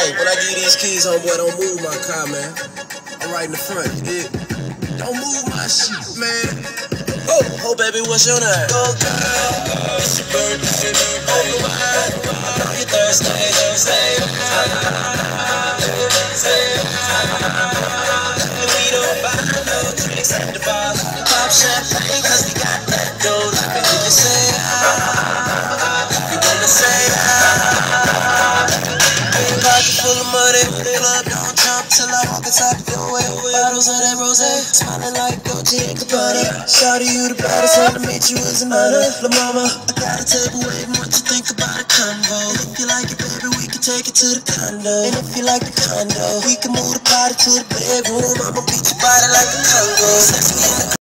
Hey, when I give these keys, homeboy, don't move my car, man. I'm right in the front, dig? Don't move my shit, man. Oh, oh, baby, what's your name? Oh, girl, it's your birthday. And we don't buy no drinks at the bar. Pop champagne, cause we got that dough. Pocket full of money, club don't jump till I walk inside the doorway. Bottles of that rose, smiling like Dolce and Gabbana. Shout you the baddest, to meet you is an honor. La mama, I got a table waiting. What you think about a convo? And if you like it, baby, we can take it to the condo. And if you like the condo, we can move the party to the bedroom. I'ma beat your body like a Congo.